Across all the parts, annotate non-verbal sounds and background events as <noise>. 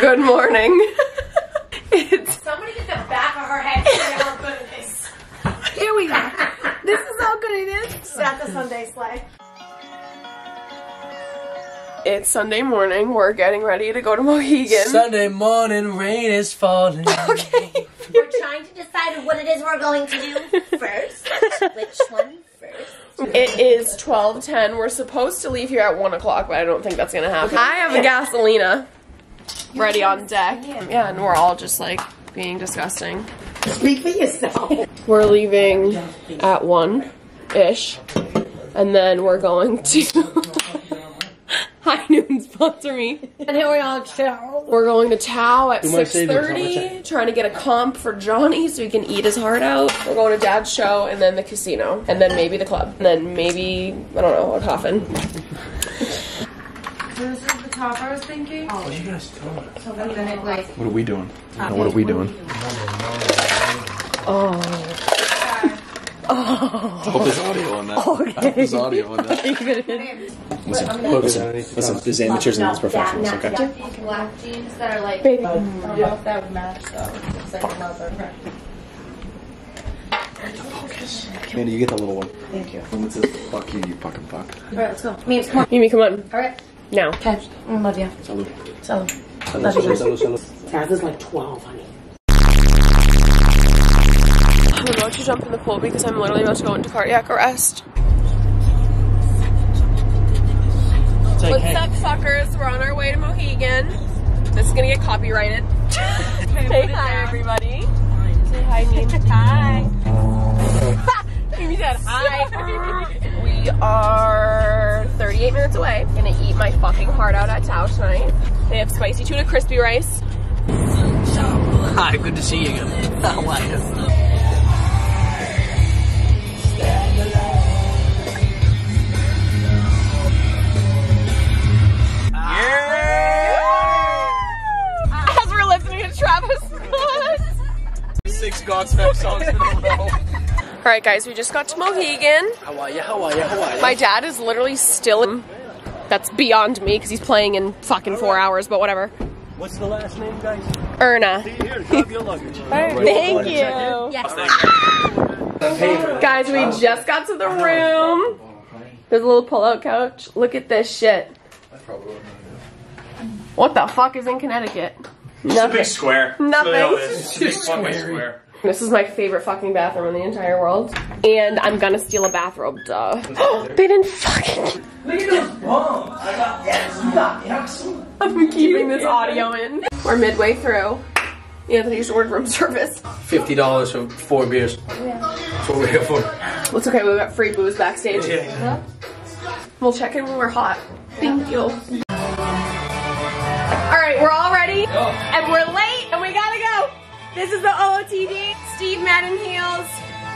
Good morning. <laughs> it's Somebody get the back of her head and say how good it is. here we go. This is how good it is. Set the Sunday sleigh. It's Sunday morning. We're getting ready to go to Mohegan. Sunday morning, rain is falling. <laughs> okay. We're trying to decide what it is we're going to do first. Which one first? It is 12:10. We're supposed to leave here at 1 o'clock, but I don't think that's gonna happen. I have a gasolina ready on deck. Yeah, and we're all just like being disgusting. Speak for yourself. We're leaving at 1 ish, and then we're going to. <laughs> High Noon sponsor me. And here we are, Cheryl. We're going to Tao at my savings? How much 6.30, trying to get a comp for Johnny so he can eat his heart out. We're going to Dad's show, and then the casino, and then maybe the club, and then maybe, I don't know, a coffin. This is the top I was thinking. What are you guys doing? And then it like What are we doing? No, what are we doing? Hope oh. there's audio on that. Oh, okay. There's audio on that. <laughs> <laughs> Listen, um, listen, listen. There's amateurs and there's professionals, okay? black jeans that are like Baby. I don't know if that would match though. It's like another. Mandy, you get the little one. Thank you. And it says, fuck you, you fucking fuck. Alright, let's go. Memes, come on. Mimi, come on. Alright. Now. Catch. I mm, love you. Salud. So. Salud, salud, salud, salud. Taz is like 12, honey. I'm about to jump in the pool because I'm literally about to go into cardiac arrest. What's up, fuckers? We're on our way to Mohegan. This is gonna get copyrighted. <laughs> Say hi, everybody. Say hi, Mimi. Hi. <laughs> <laughs> Mimi said hi. We are 38 minutes away. Gonna eat my fucking heart out at Tao tonight. They have spicy tuna crispy rice. Hi, good to see you again. How are you? As we're listening to Travis Scott. Six Godsmack songs in a row. All right, guys, we just got to Mohegan. How are you? How are you? How are you? My dad is literally still in. That's beyond me because he's playing in fucking four hours, but whatever. What's the last name, guys? Erna. Here, grab your luggage. <laughs> Thank you. Yes. Guys, we just got to the room. There's a little pull-out couch. Look at this shit. What the fuck is in Connecticut? Nothing. Big square. Nothing. It's a big fucking square. This is my favorite fucking bathroom in the entire world. And I'm gonna steal a bathrobe, duh. <gasps> they didn't fucking. Look at those bombs. I got yes, you got excellent. I'm keeping this audio in. We're midway through. Anthony used to work room service. Fifty dollars for four beers. Yeah. That's what we're here for. It's okay, we got free booze backstage. Yeah. We'll check in when we're hot. Thank you. Alright, we're all ready. And we're late and we gotta go. This is the OOTD. Steve Madden heels.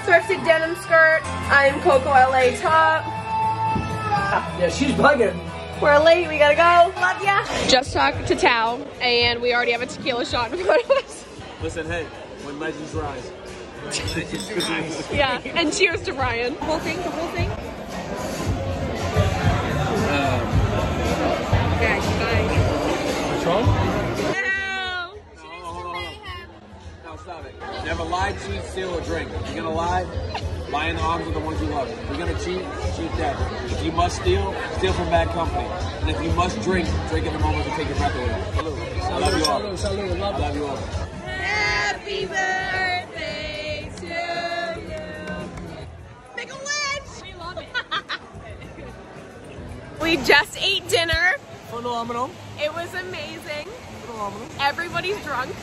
Thrifted denim skirt. I'm Coco LA top. Yeah, she's bugging. We're late, we gotta go. Love ya. Just talked to Tao, and we already have a tequila shot in front of us. Listen, hey, when legends rise. <laughs> <laughs> Yeah, and cheers to Ryan. The whole thing, the whole thing. No, stop it. Never lie, cheat, steal, or drink. If you're gonna lie, lie in the arms of the ones you love. If you're gonna cheat, cheat dead. If you must steal, steal from bad company. And if you must drink, drink in the moment to take your breath away. Salute. I love you all. Salud, salud, love love you all. Happy birthday to you. Make a wish. We love it. <laughs> we just ate dinner. Phenomenal. It was amazing. Phenomenal. Everybody's drunk.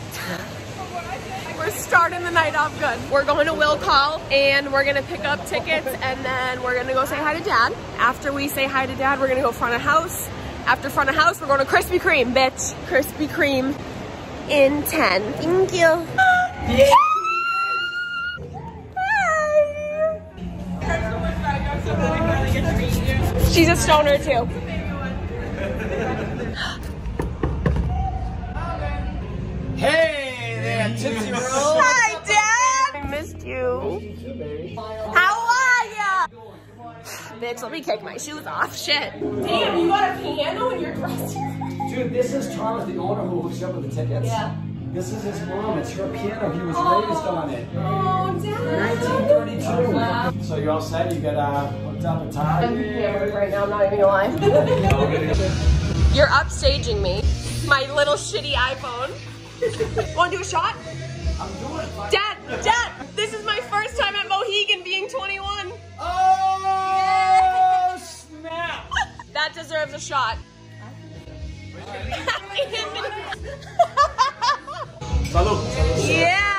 We're starting the night off good. We're going to Will Call and we're gonna pick up tickets and then we're gonna go say hi to dad. After we say hi to dad, we're gonna go front of house. After front of house, we're going to Krispy Kreme, bitch. Krispy Kreme in 10. Thank you. She's a stoner too. Hey there, Tootsie you. How are ya? Bitch, let me kick my shoes off. Shit. Damn, you got a piano in your dresser. Dude, this is Thomas, the owner who hooks you up with the tickets. Yeah. This is his mom. It's her piano. He was Oh. raised on it. Oh, Dad. 1932. So you're all set. You got uh, hooked up and tied. I'm hammered right now, I'm not even gonna lie. <laughs> You're upstaging me. My little shitty iPhone. <laughs> Wanna do a shot? I'm doing it. Dad, Dad, 21. Oh snap! <laughs> That deserves a shot. <laughs> Salud. yeah.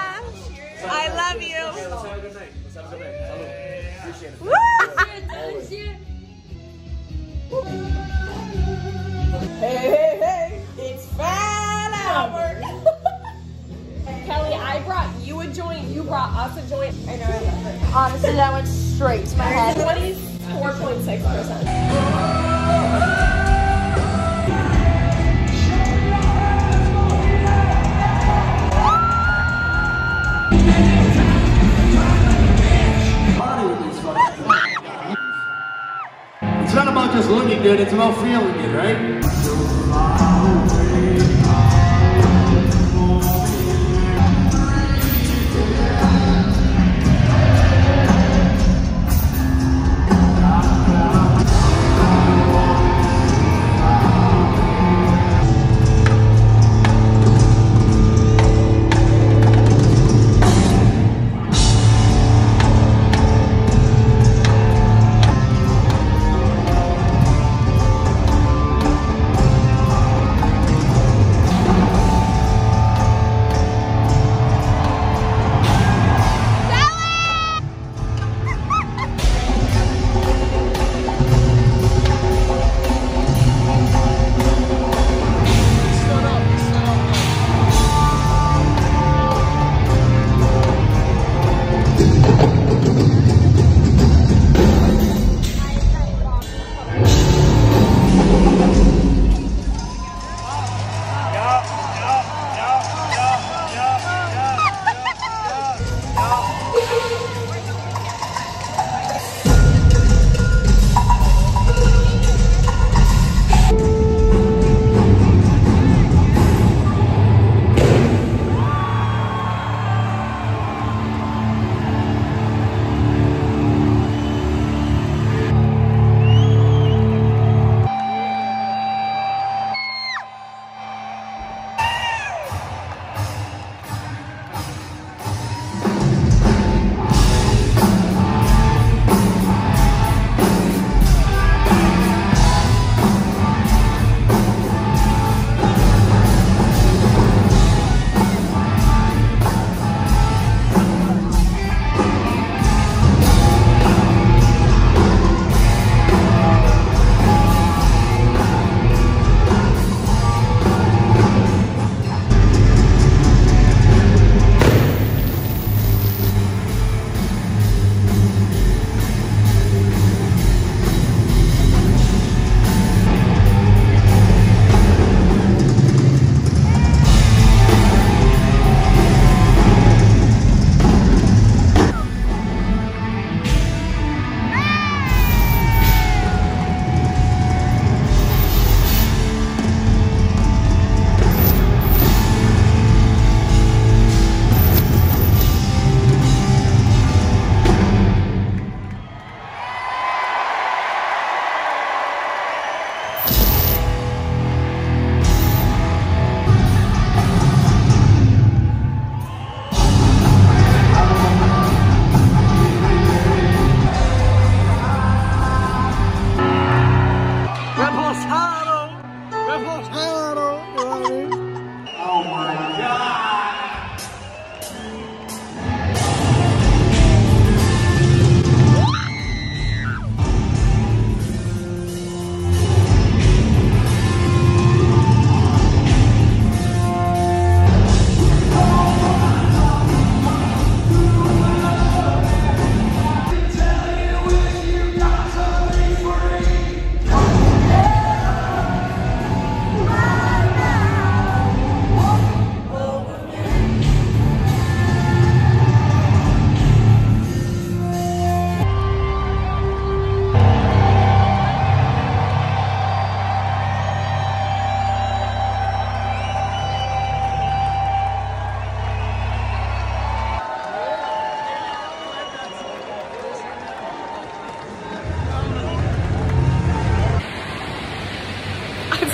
Honestly, that went straight to my head. 24.6%. It's not about just looking good, it's about feeling good, right?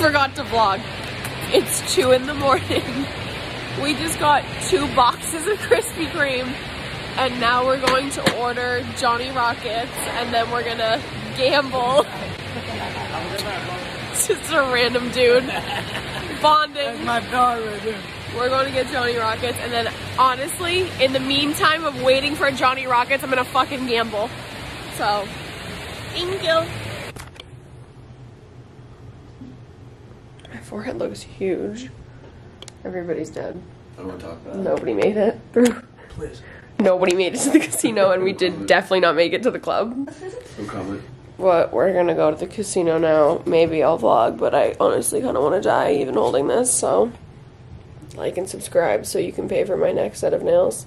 Forgot to vlog. It's 2 in the morning. <laughs> We just got two boxes of Krispy Kreme and now we're going to order Johnny Rockets and then we're gonna gamble. <laughs> It's just a random dude <laughs> bonding. My. We're going to get Johnny Rockets and then honestly, in the meantime of waiting for Johnny Rockets, I'm gonna fucking gamble. So, thank you. Forehead looks huge. Everybody's dead. I don't want to talk about it. Nobody made it through. Please. Nobody made it to the casino, and we did definitely not make it to the club. No comment. What? We're gonna go to the casino now. Maybe I'll vlog, but I honestly kind of want to die even holding this. So, like and subscribe so you can pay for my next set of nails.